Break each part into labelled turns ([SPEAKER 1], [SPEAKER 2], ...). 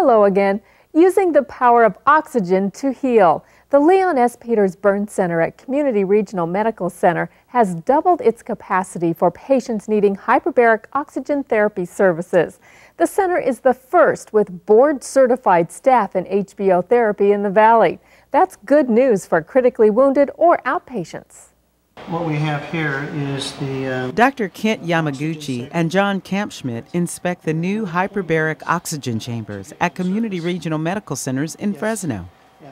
[SPEAKER 1] Hello again. Using the power of oxygen to heal. The Leon S. Peters Burn Center at Community Regional Medical Center has doubled its capacity for patients needing hyperbaric oxygen therapy services. The center is the first with board certified staff in HBO therapy in the Valley. That's good news for critically wounded or outpatients.
[SPEAKER 2] What we have here is the. Uh,
[SPEAKER 3] Dr. Kent Yamaguchi and John Kampschmidt inspect the new hyperbaric oxygen chambers at community regional medical centers in Fresno.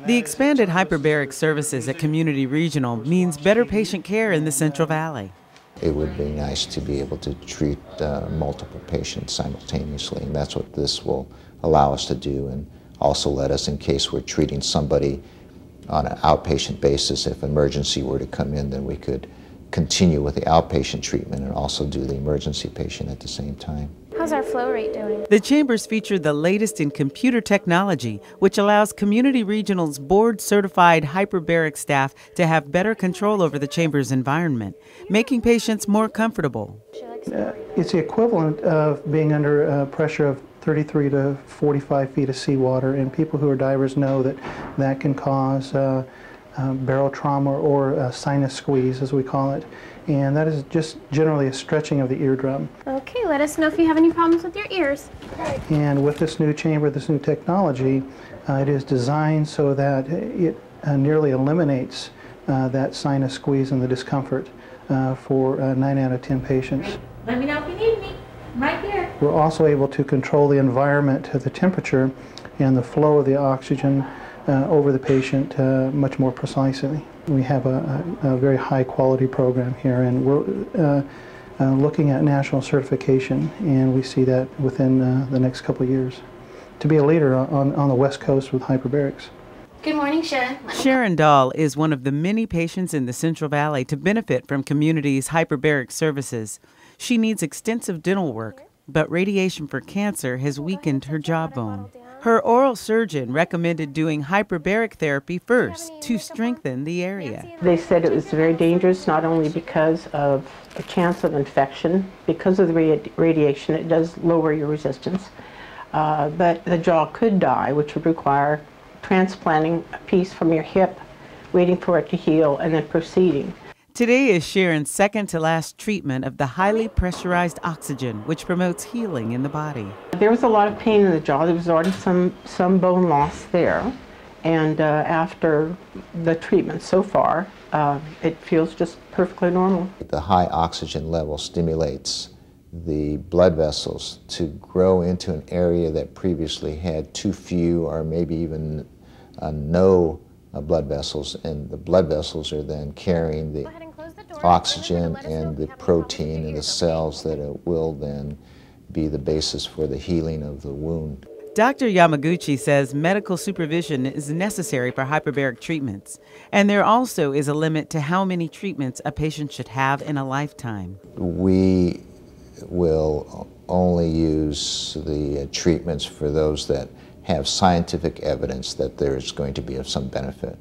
[SPEAKER 3] The expanded hyperbaric services at Community Regional means better patient care in the Central Valley.
[SPEAKER 4] It would be nice to be able to treat uh, multiple patients simultaneously, and that's what this will allow us to do, and also let us, in case we're treating somebody on an outpatient basis. If emergency were to come in, then we could continue with the outpatient treatment and also do the emergency patient at the same time.
[SPEAKER 5] How's our flow rate doing?
[SPEAKER 3] The chambers feature the latest in computer technology, which allows Community Regional's board certified hyperbaric staff to have better control over the chamber's environment, making patients more comfortable.
[SPEAKER 2] Uh, it's the equivalent of being under uh, pressure of 33 to 45 feet of seawater, and people who are divers know that that can cause uh, uh, barotrauma or sinus squeeze, as we call it, and that is just generally a stretching of the eardrum.
[SPEAKER 5] Okay, let us know if you have any problems with your ears.
[SPEAKER 2] And with this new chamber, this new technology, uh, it is designed so that it uh, nearly eliminates uh, that sinus squeeze and the discomfort for 9 out of 10 patients.
[SPEAKER 5] Let me know if you need me. Right here.
[SPEAKER 2] We're also able to control the environment, the temperature, and the flow of the oxygen uh, over the patient uh, much more precisely. We have a, a, a, very high quality program here, and we're uh, uh looking at national certification, and we see that within uh, the next couple of years to be a leader on, on the West Coast with hyperbarics.
[SPEAKER 5] Good morning, Sharon.
[SPEAKER 3] Sharon Dahl is one of the many patients in the Central Valley to benefit from Community's hyperbaric services. She needs extensive dental work, but radiation for cancer has weakened her jawbone. Her oral surgeon recommended doing hyperbaric therapy first to strengthen the area.
[SPEAKER 6] They said it was very dangerous not only because of the chance of infection, because of the radi radiation, it does lower your resistance, uh, but the jaw could die, which would require transplanting a piece from your hip, waiting for it to heal, and then proceeding.
[SPEAKER 3] Today is Sharon's second to last treatment of the highly pressurized oxygen, which promotes healing in the body.
[SPEAKER 6] There was a lot of pain in the jaw. There was already some, some bone loss there. And uh, after the treatment so far, uh, it feels just perfectly normal.
[SPEAKER 4] The high oxygen level stimulates the blood vessels to grow into an area that previously had too few or maybe even uh, no uh, blood vessels, and the blood vessels are then carrying the oxygen and the protein in the cells that it will then be the basis for the healing of the wound.
[SPEAKER 3] Dr. Yamaguchi says medical supervision is necessary for hyperbaric treatments, and there also is a limit to how many treatments a patient should have in a lifetime.
[SPEAKER 4] We will only use the uh, treatments for those that have scientific evidence that there's going to be of some benefit.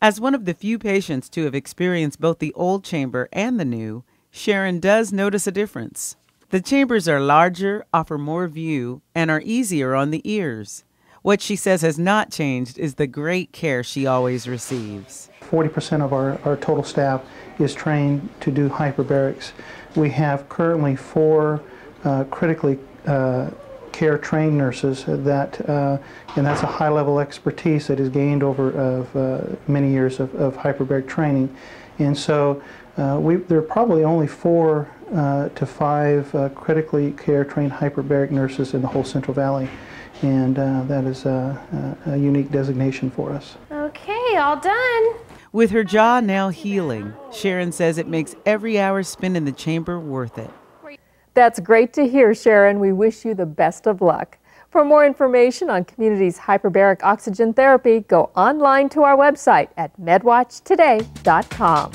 [SPEAKER 3] As one of the few patients to have experienced both the old chamber and the new, Sharon does notice a difference. The chambers are larger, offer more view, and are easier on the ears. What she says has not changed is the great care she always receives.
[SPEAKER 2] 40% of our, our total staff is trained to do hyperbarics. We have currently four uh, critically uh, care trained nurses that, uh, and that's a high level expertise that is gained over of, uh, many years of, of, hyperbaric training. And so uh, we, there are probably only four uh, to five uh, critically care trained hyperbaric nurses in the whole Central Valley. And uh, that is a, a unique designation for us.
[SPEAKER 5] Okay, all done.
[SPEAKER 3] With her jaw now healing, Sharon says it makes every hour spent in the chamber worth it.
[SPEAKER 1] That's great to hear, Sharon. We wish you the best of luck. For more information on Community's hyperbaric oxygen therapy, go online to our website at medwatchtoday.com.